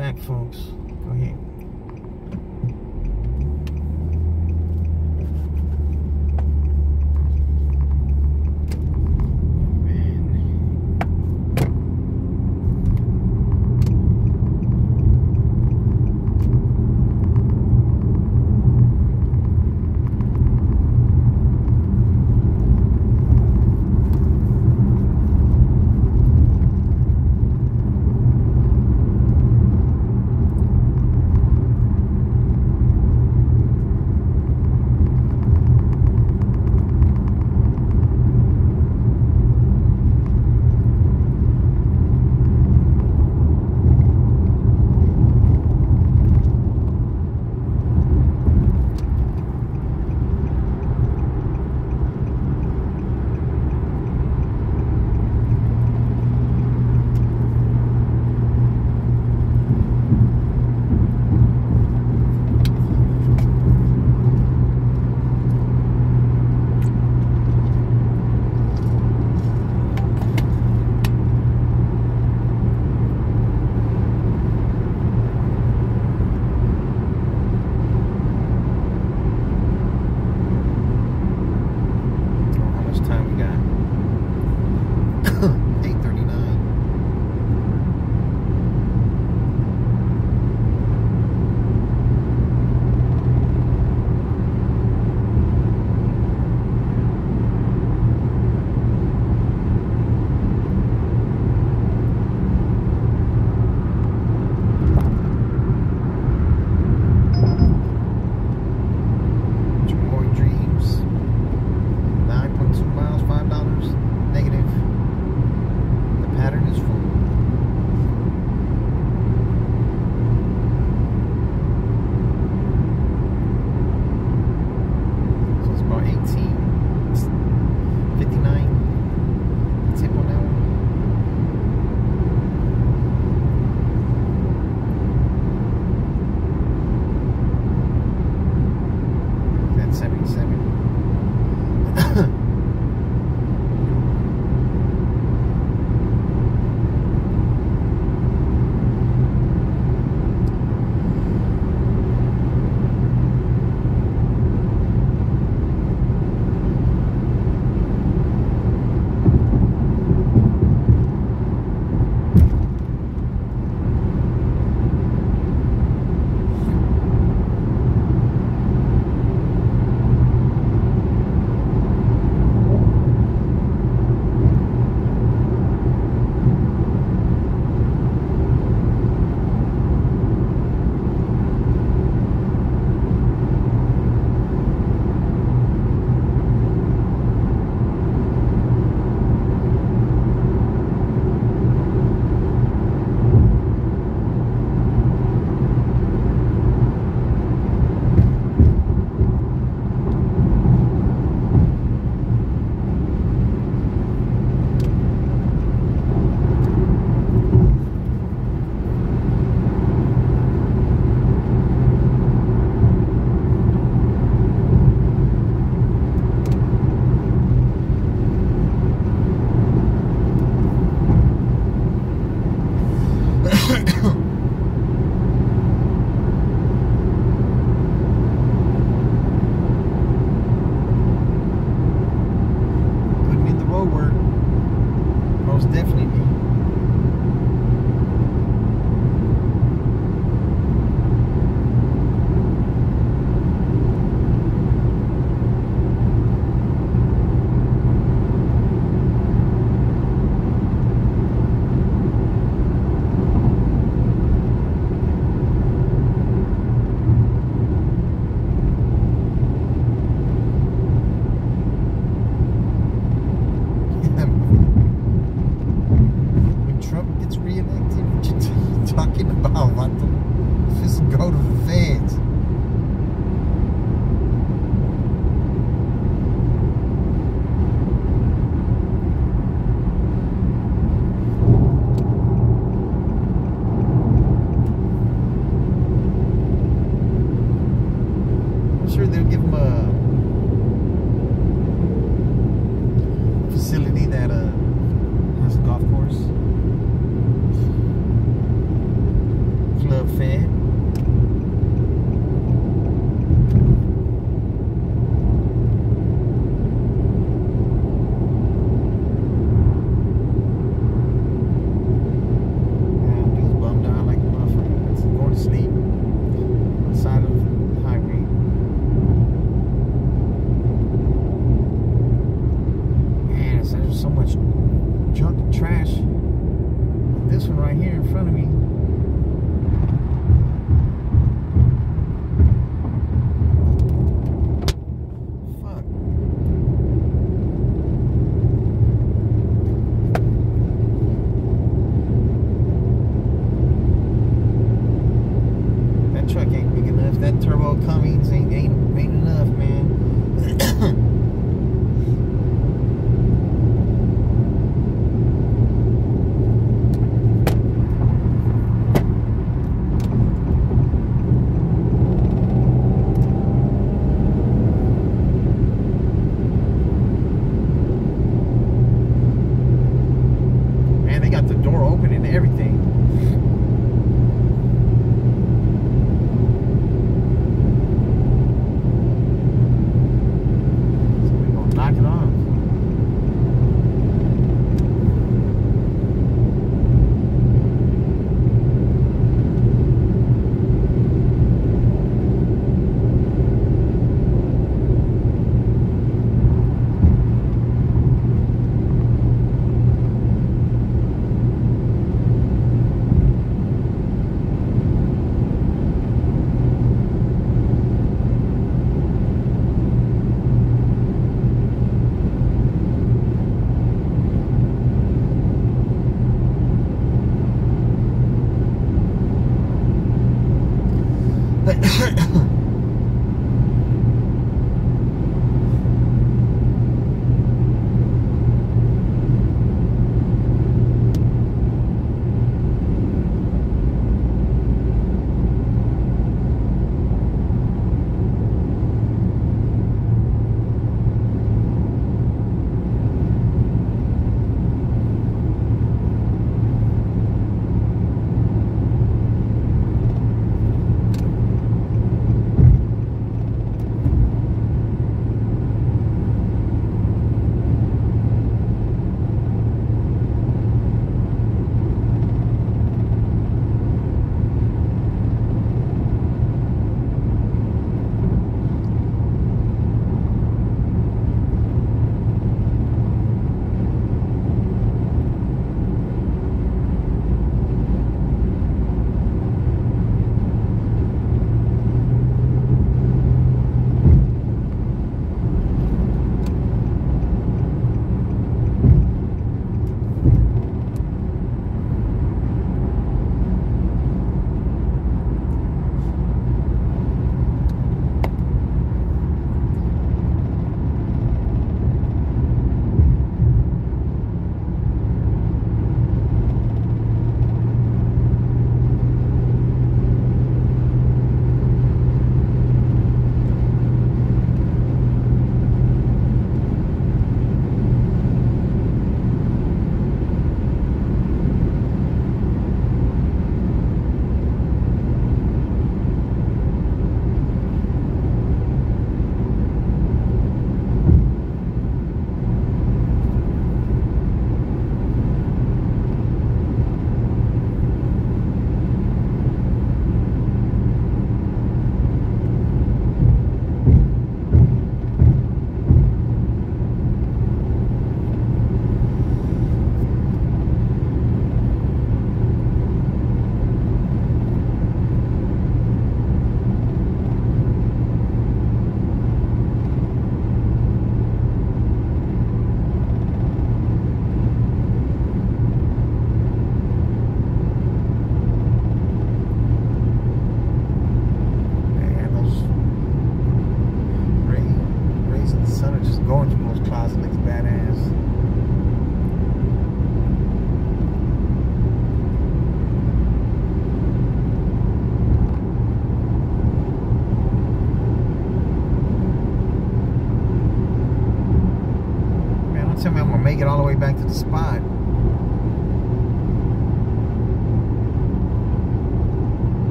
back, folks. Go ahead. あっ。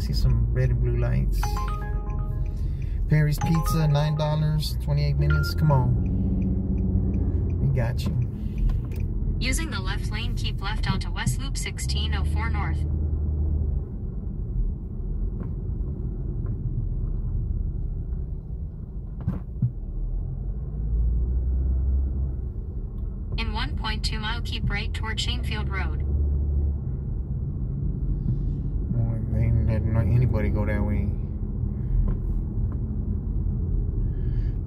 See some red and blue lights. Perry's Pizza, nine dollars, twenty-eight minutes. Come on, we got you. Using the left lane, keep left onto West Loop 1604 North. In 1.2 mile, keep right toward Shaenfield Road. Well, they ain't letting no- anybody go that way.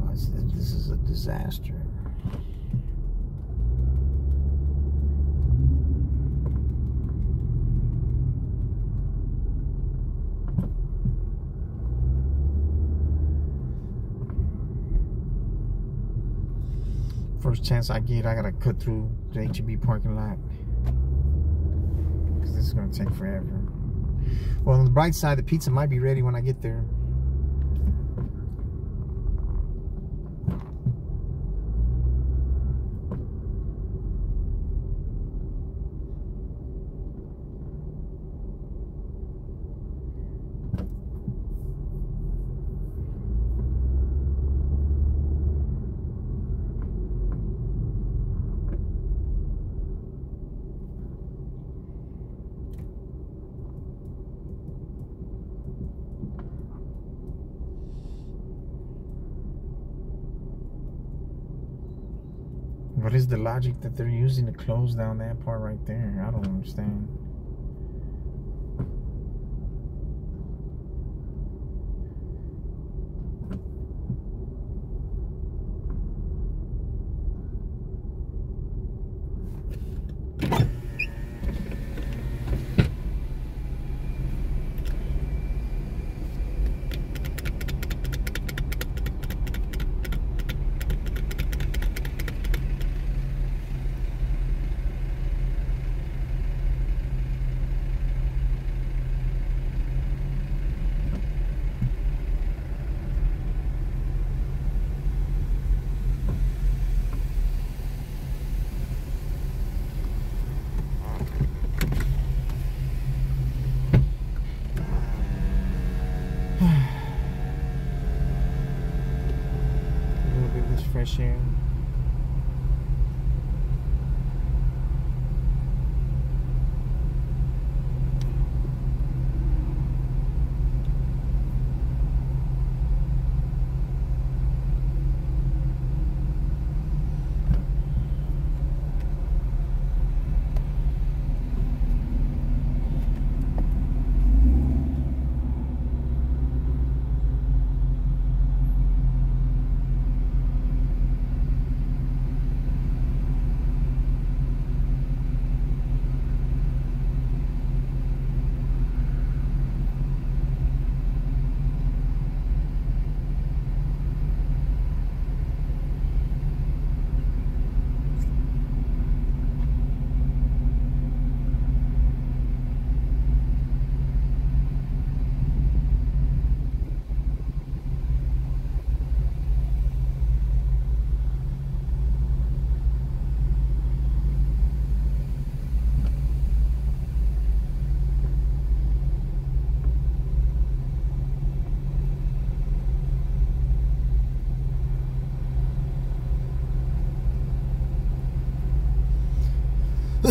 Oh, this is a disaster. First chance I get, I gotta cut through the HEB parking lot. Because this is gonna take forever. Well, on the bright side, the pizza might be ready when I get there. The logic that they're using to close down that part right there? I don't understand.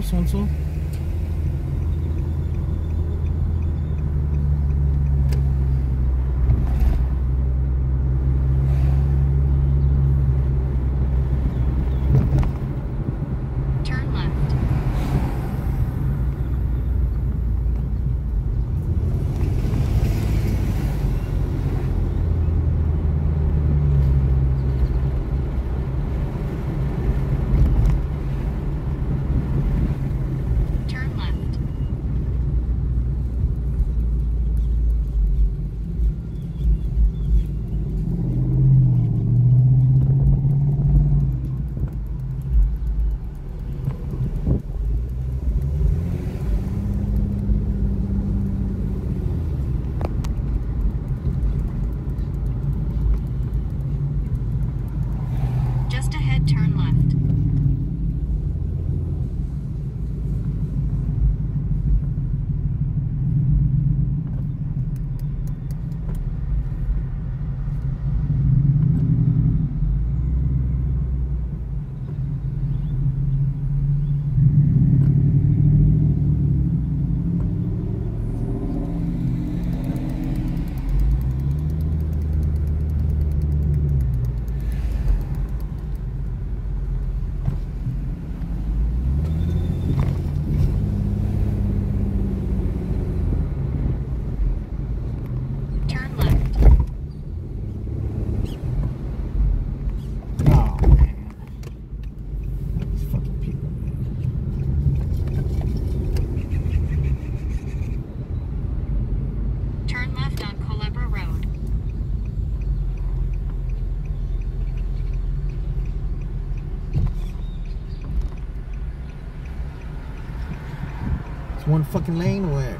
Go, Sunso. One fucking lane or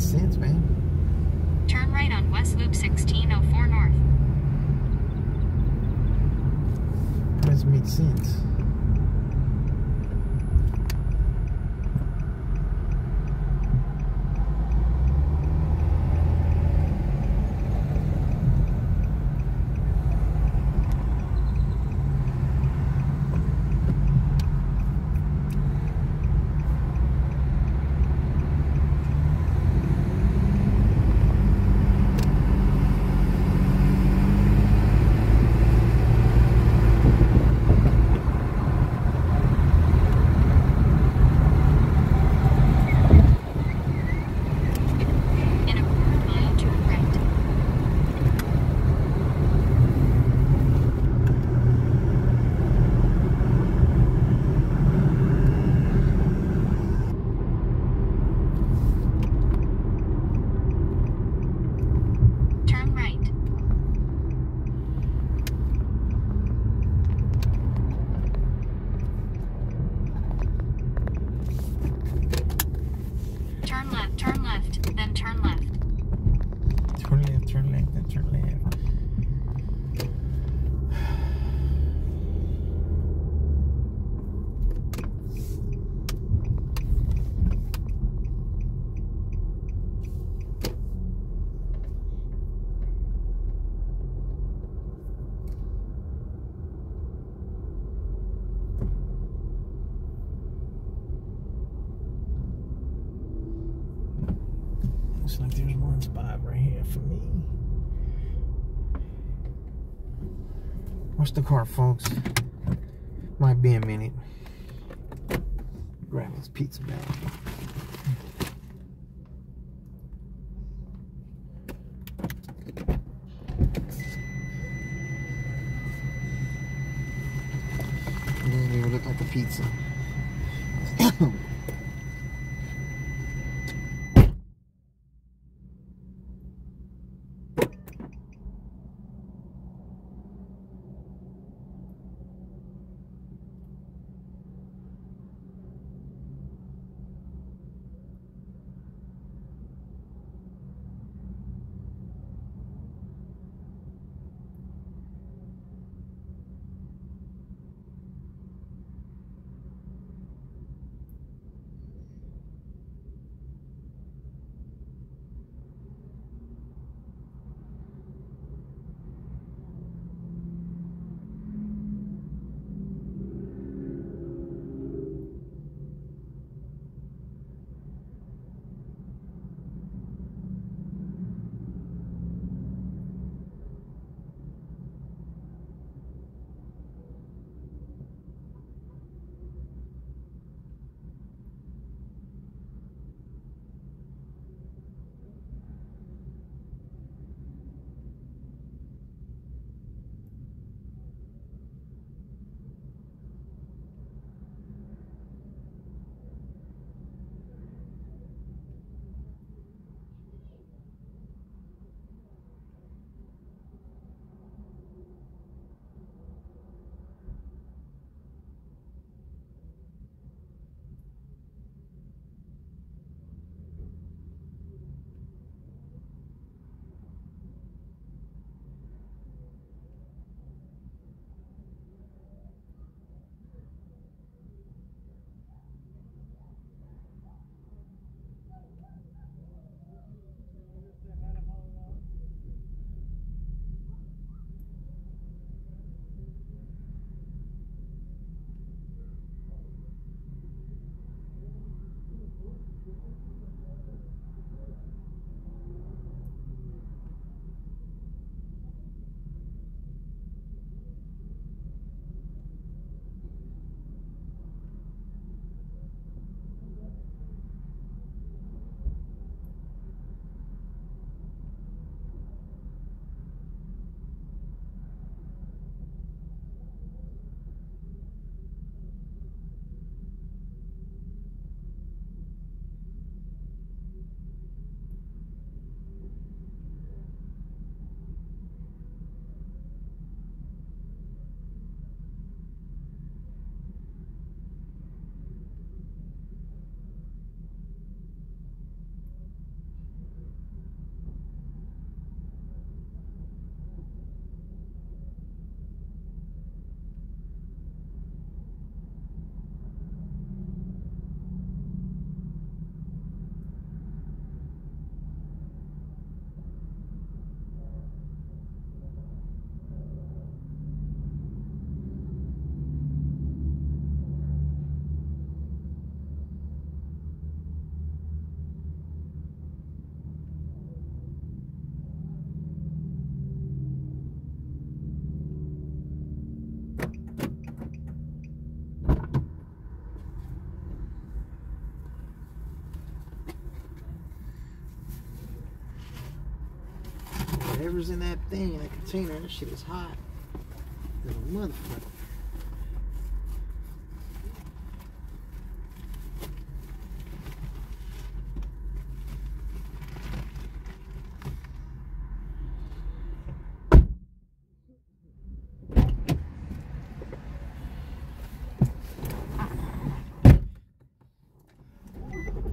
How does it make sense, man? Turn right on West Loop 1604 North. It make sense? In a quarter mile, turn right. Turn right. Turn left, turn left, then turn left. Turn left, turn left, then turn left. Looks like there's one spot right here for me. The car, folks. Might be a minute. Grab this pizza bag. Look like a pizza. Whatever's in that thing, in that container. That shit is hot. Motherfucker.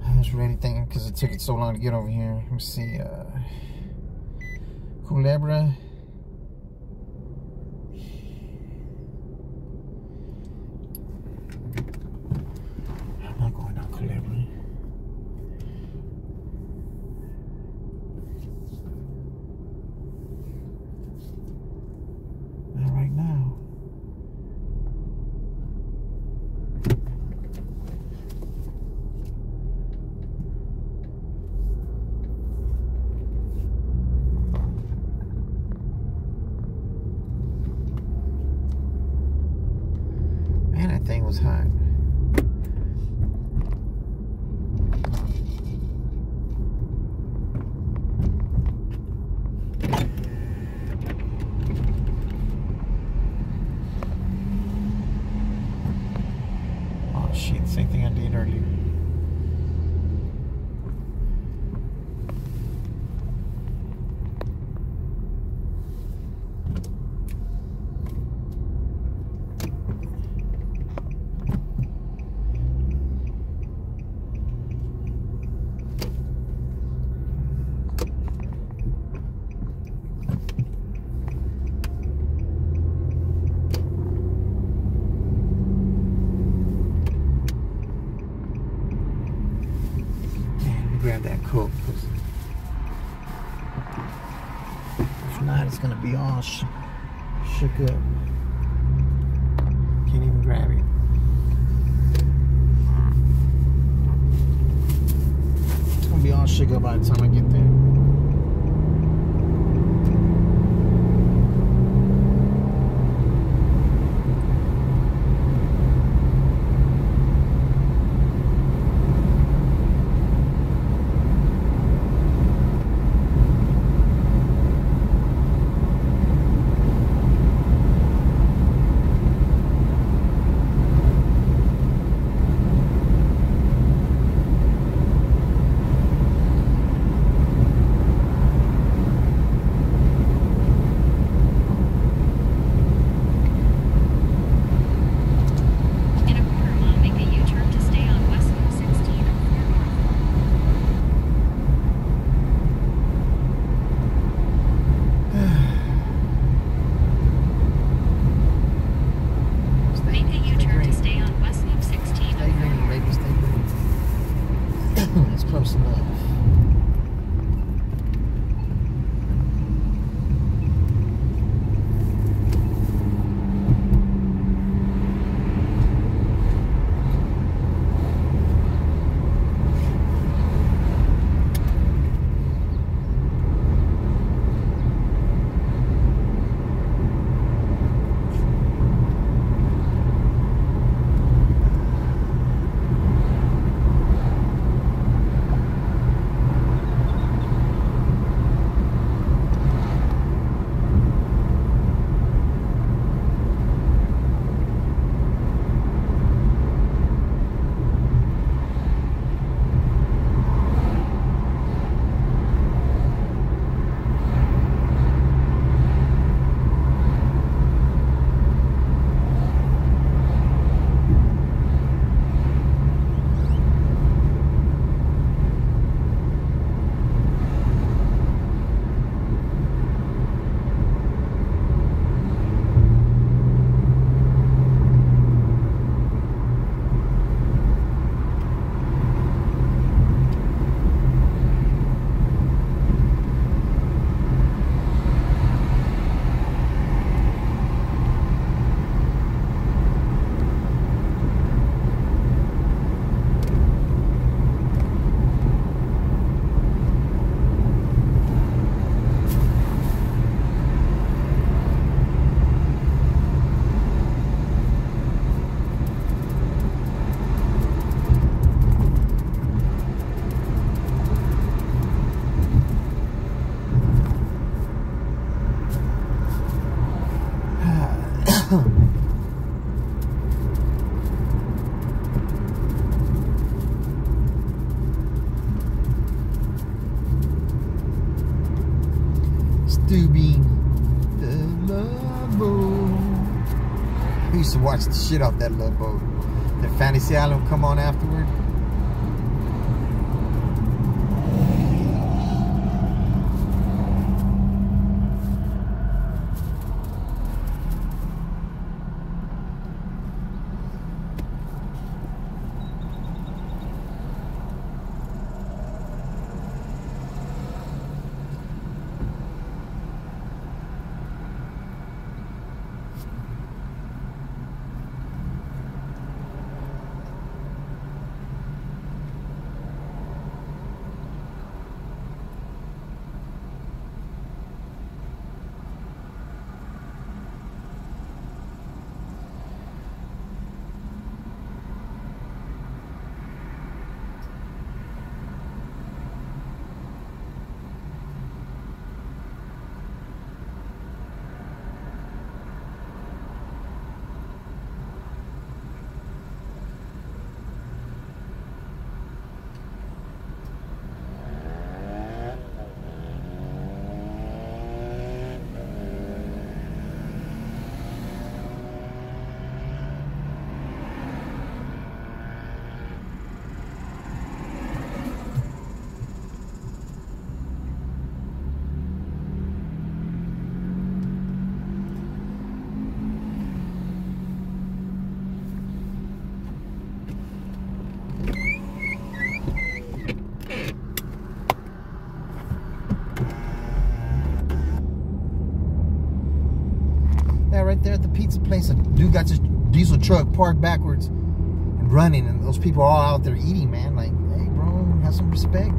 I was really thinking because it took it so long to get over here. Let me see. Uh, Culebra. Gonna be all Watch the shit off that little boat. Then Fantasy Island come on afterward. truck parked backwards and running, and those people are all out there eating, man. Like, hey, bro, have some respect.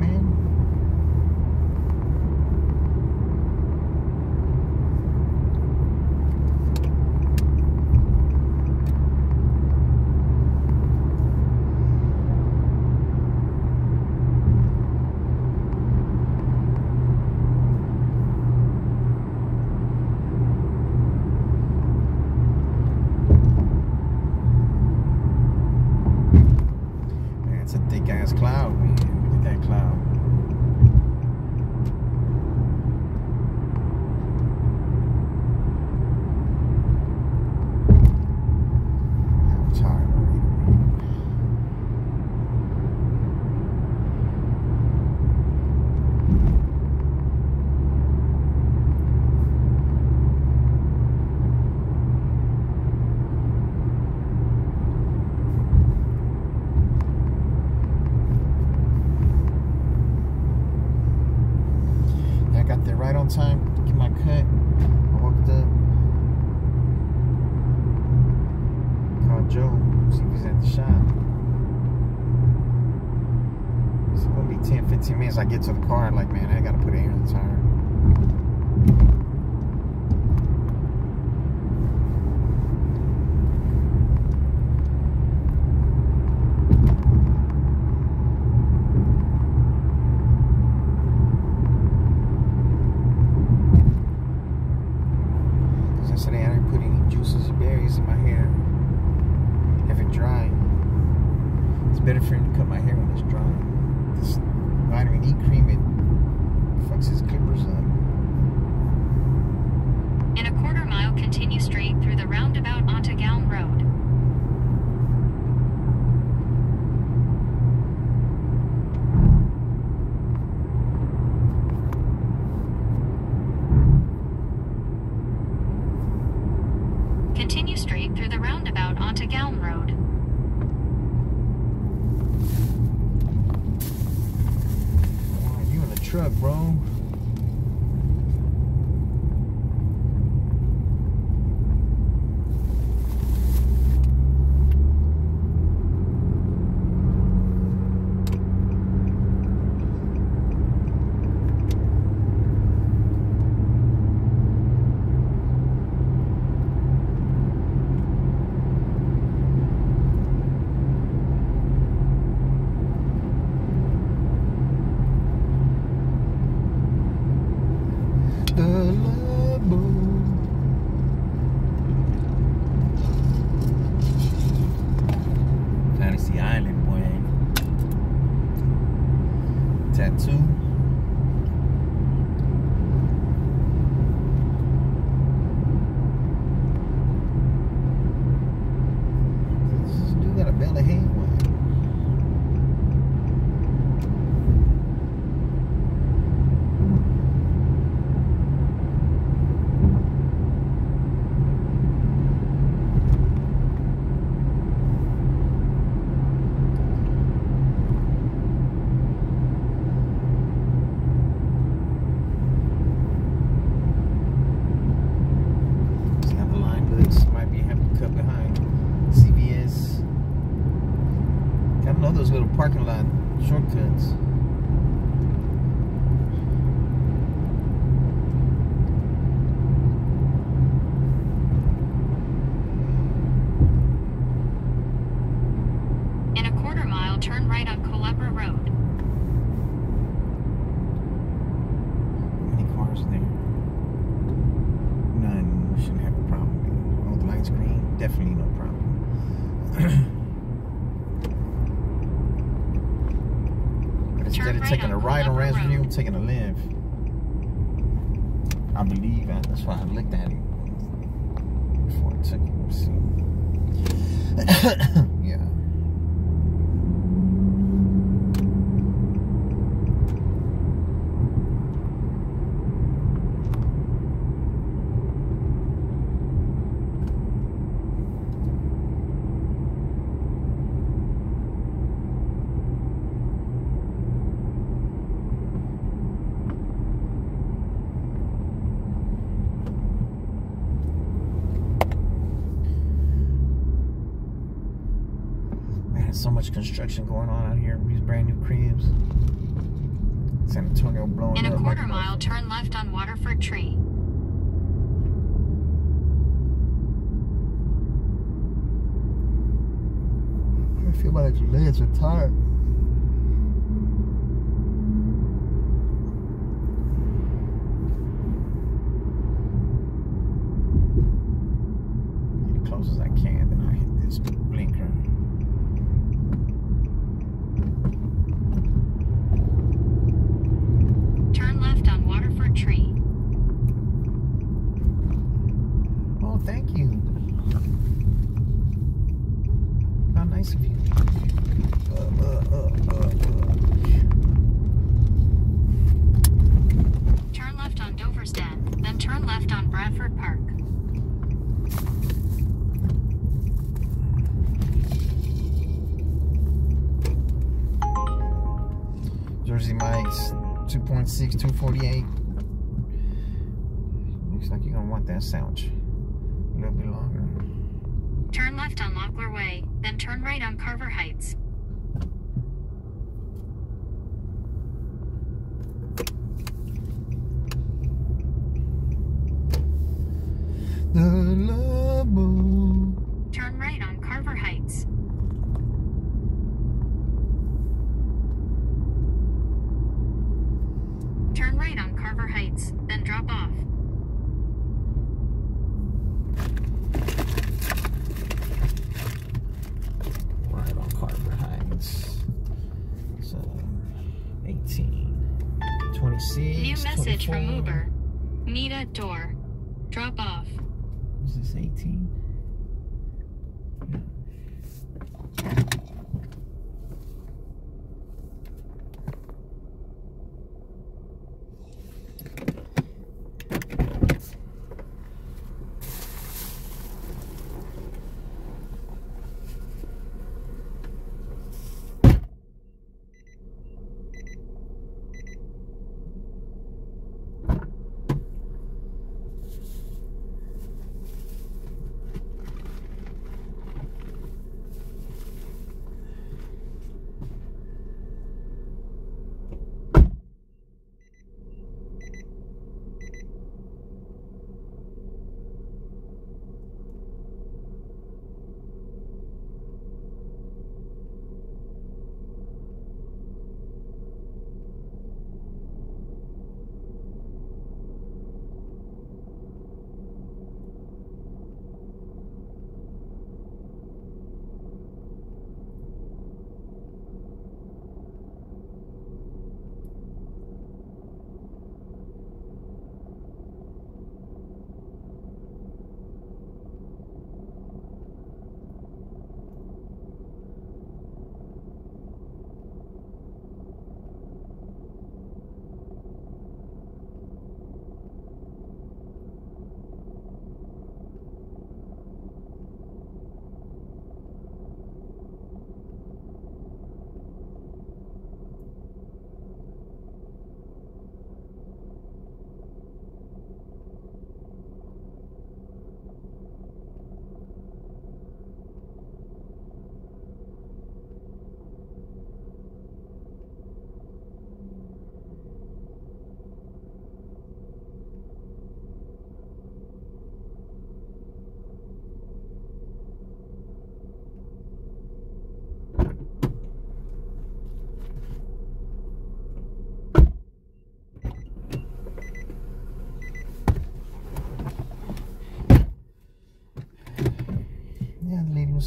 much construction going on out here these brand new cribs. San Antonio blowing In a up quarter like mile, north. turn left on Waterford Tree. I feel my legs are tired.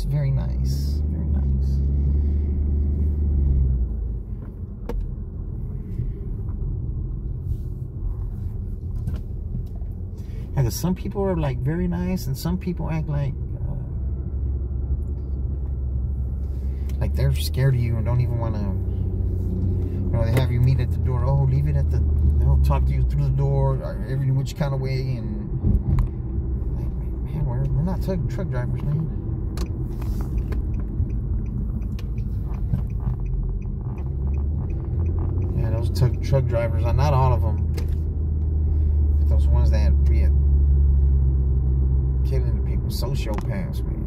Was very nice. Very nice. 'cause some people are like very nice, and some people act like uh, like they're scared of you and don't even want to. You know, they have you meet at the door. Oh, leave it at the. They'll talk to you through the door, or every which kind of way, and like, man, we're we're not truck drivers, man. Yeah, those truck drivers are not all of them, but those ones that be killing the people, sociopaths, man.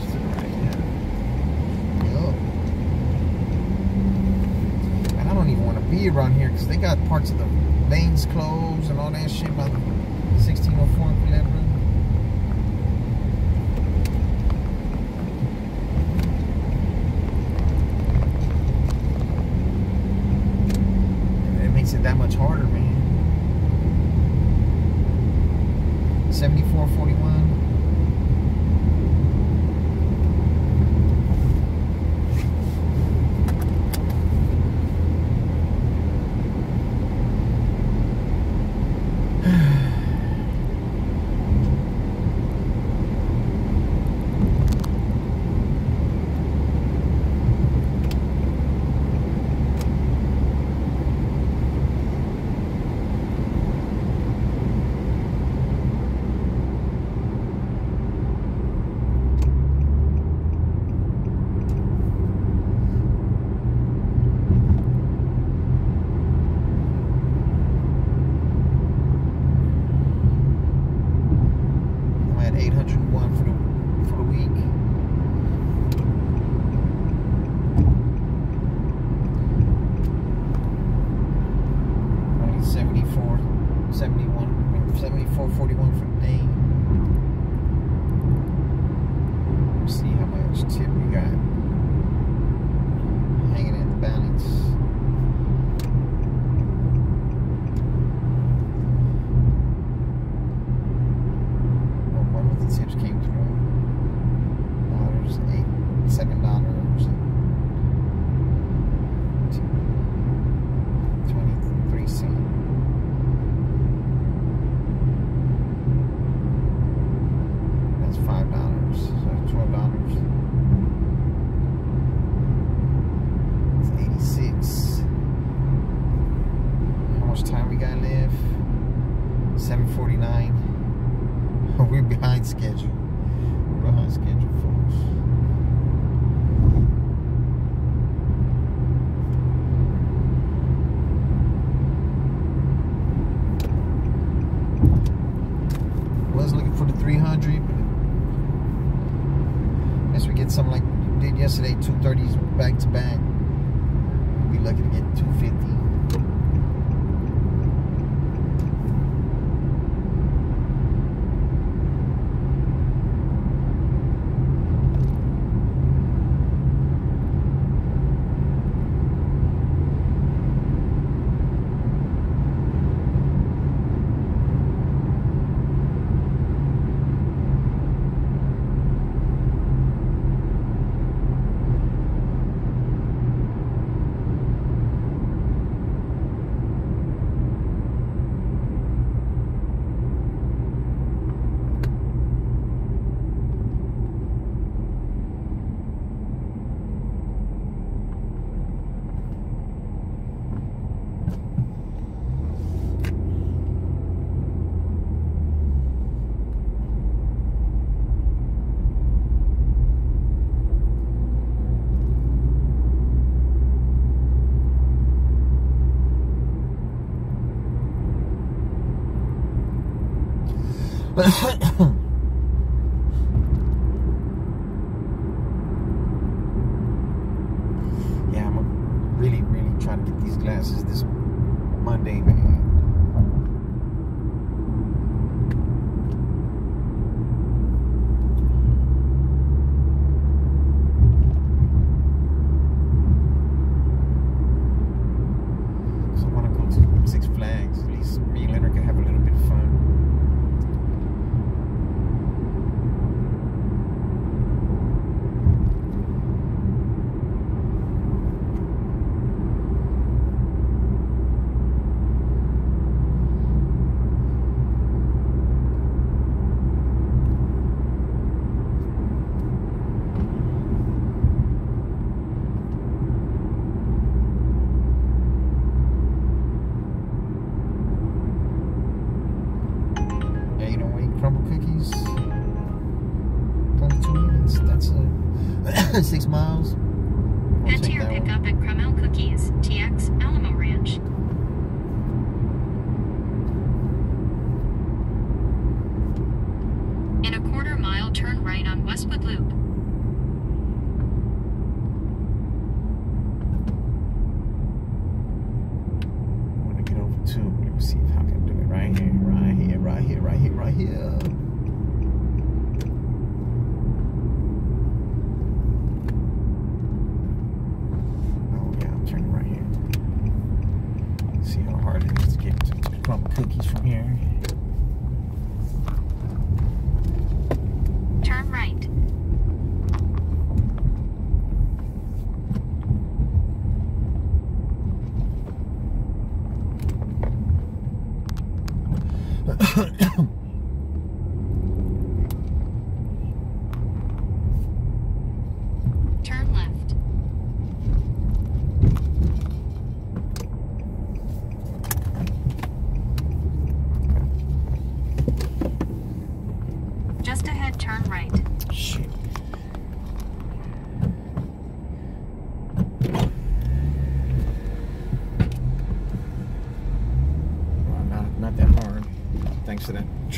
Just to the right, yeah. Yup. And I don't even want to be around here because they got parts of the lanes closed and all that shit ハハハ。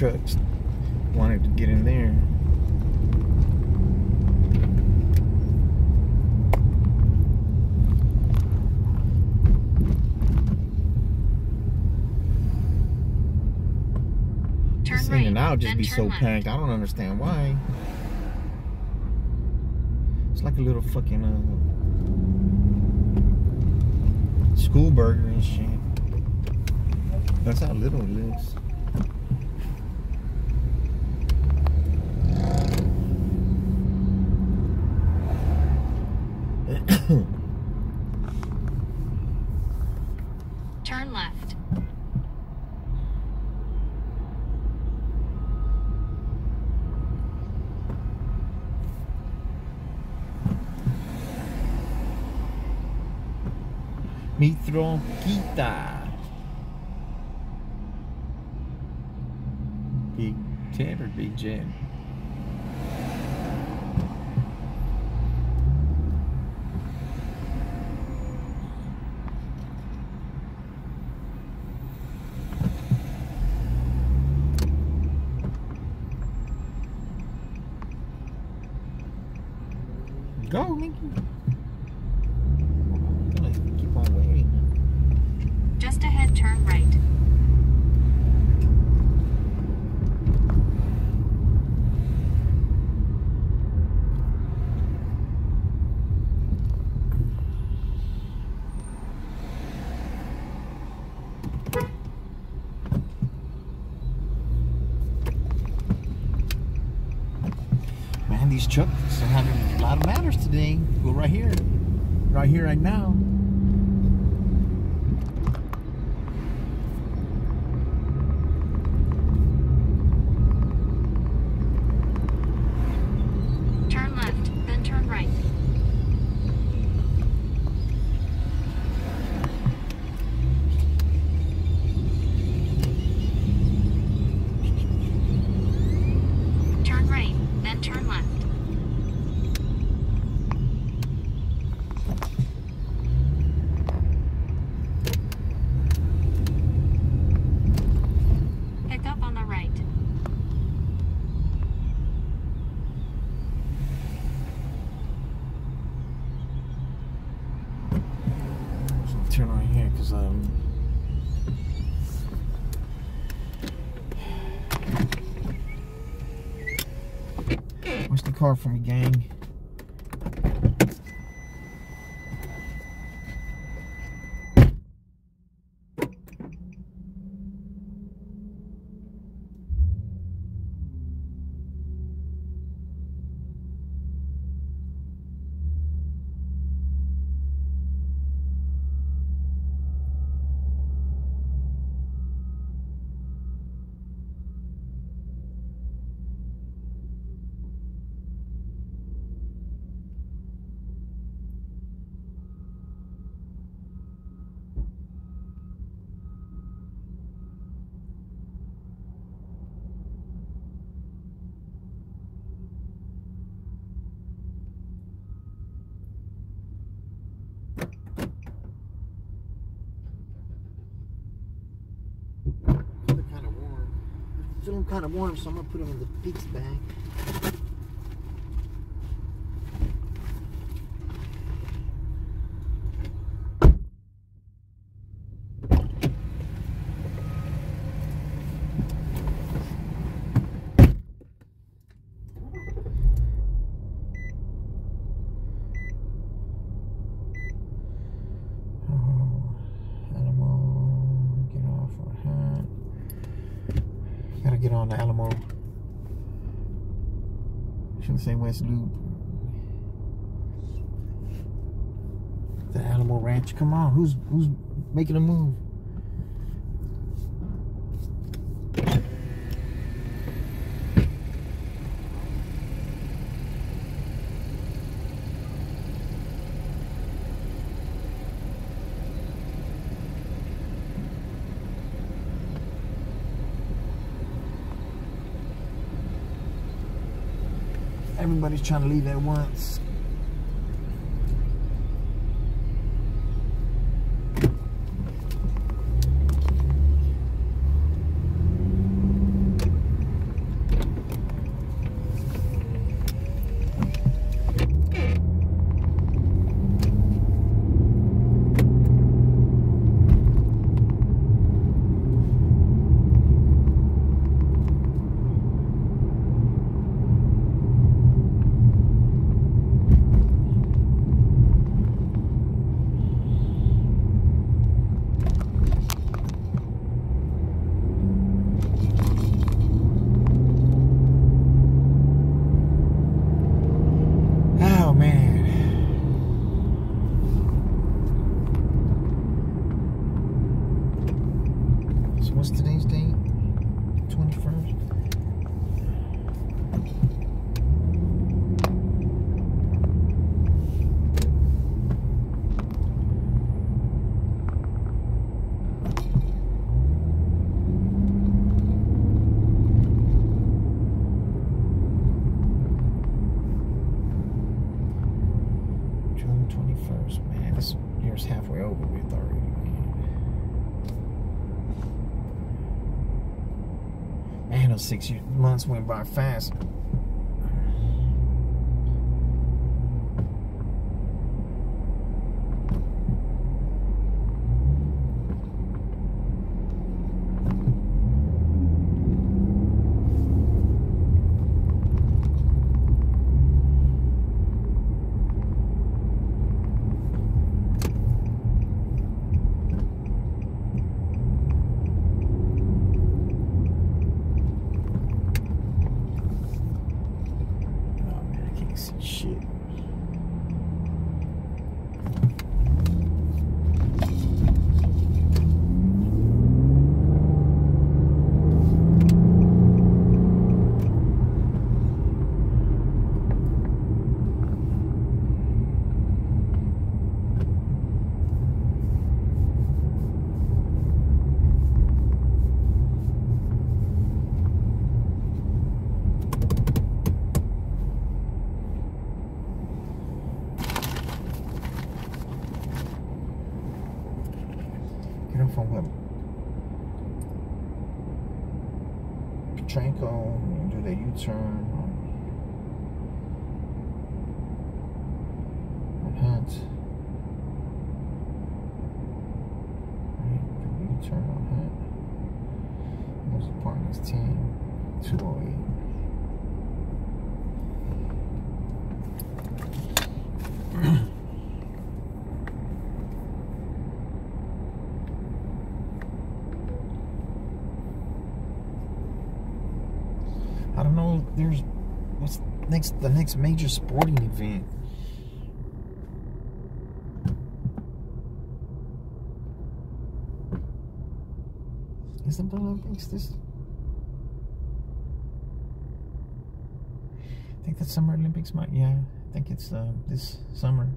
trucks wanted to get in there. Turn right, and I'll just be so left. panicked. I don't understand why. It's like a little fucking uh, school burger and shit. That's how little it is. Hmm. Turn left. Mi tronquita. Big Tim Big Jim? Because um. What's the car for me, gang? They're kind of warm. I feel them kind of warm, so I'm gonna put them in the Peaks bag. Oh, Alamo, get off our hat. Gotta get on the Alamo. Shouldn't Loop. The Alamo Ranch. Come on, who's who's making a move? Everybody's trying to leave at once. Oh man. So what's today's date? 21st? June 21st, man. This year's halfway over with already, man. Man, those six months went by fast. Oh man, I can't see shit. Get them from what? Potranco, and do the U-turn next the next major sporting event. Is the Olympics this? I think that Summer Olympics might. Yeah, I think it's uh, this summer.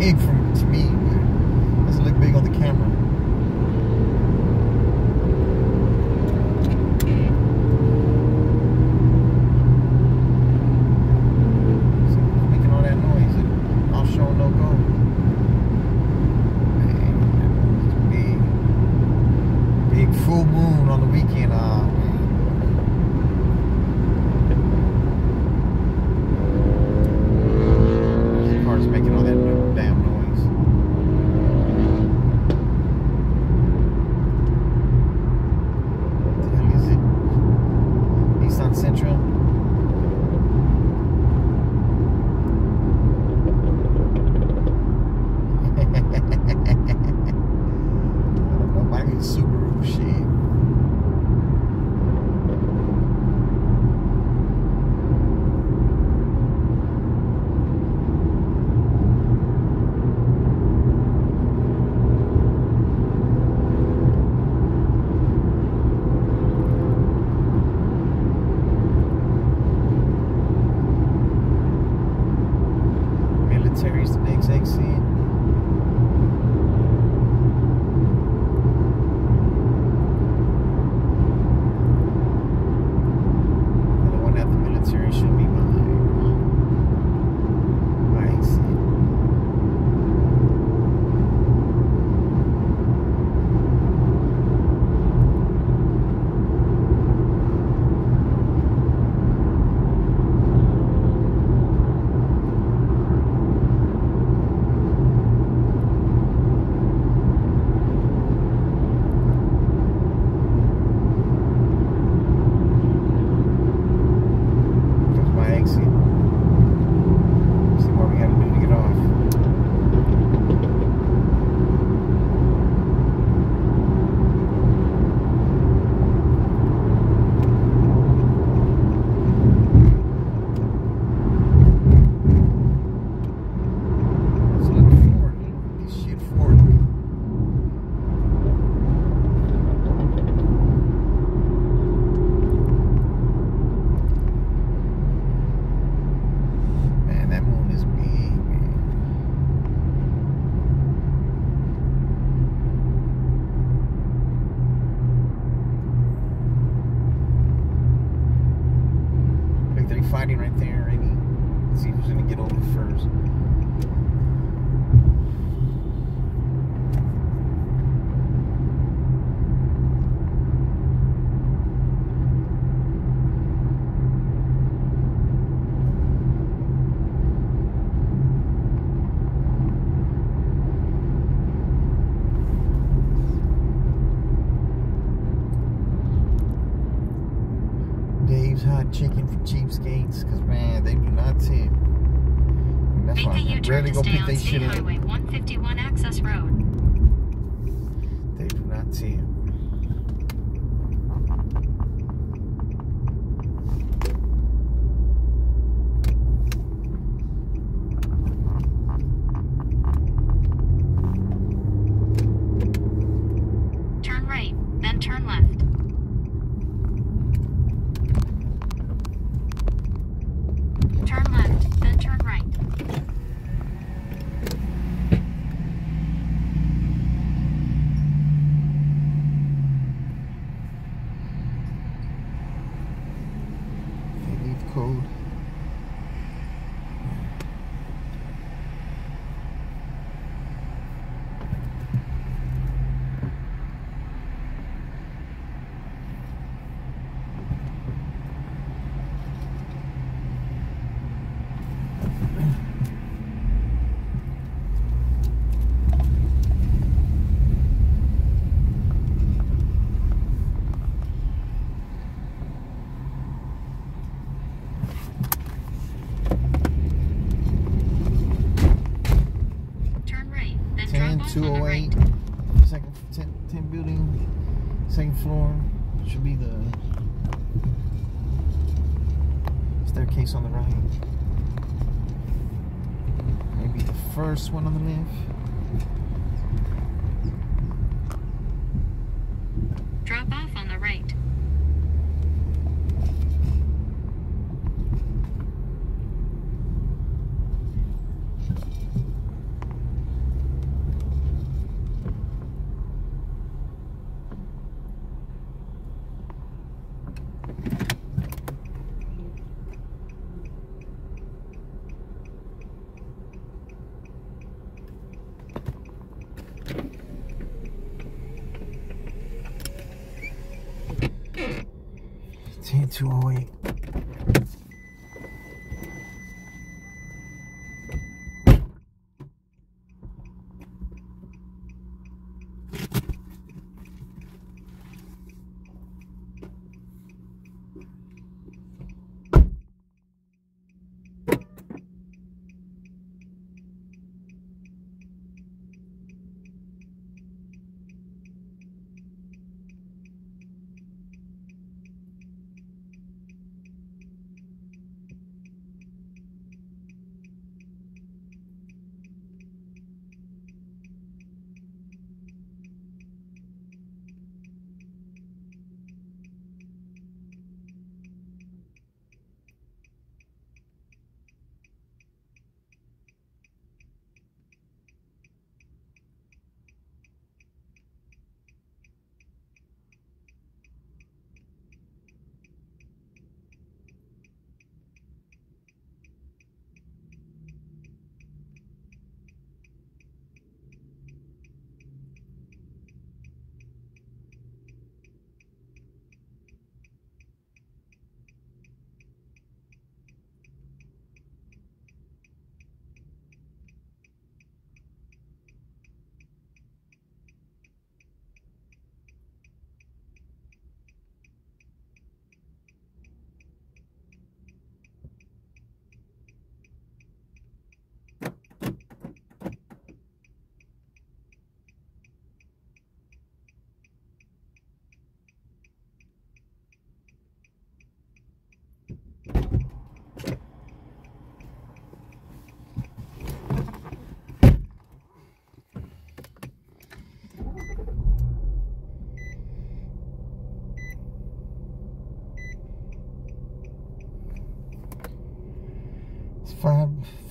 big from to me. It doesn't look big on the camera. staircase on the right. Maybe the first one on the left.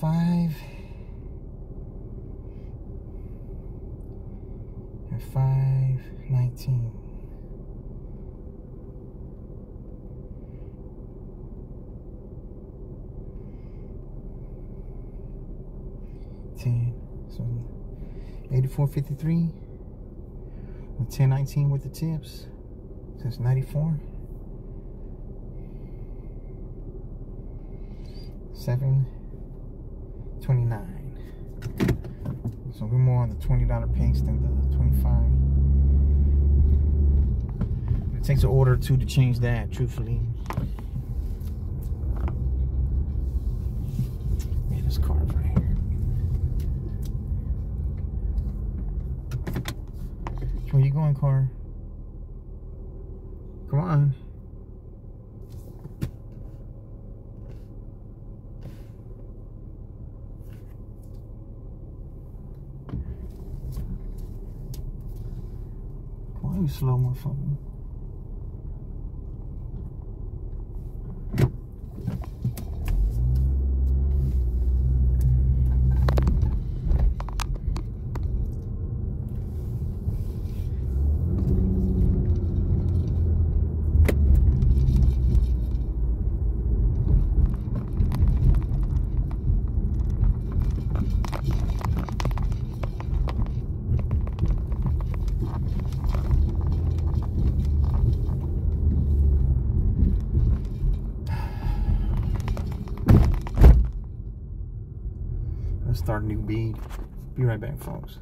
five or five nineteen. Ten. So eighty-four fifty-three with ten nineteen with the tips. That's ninety-four. Seven $20 pinks than the 25 It takes an order too to change that, truthfully. On, you slow motherfucker. Let's start a new bead. Be right back, folks.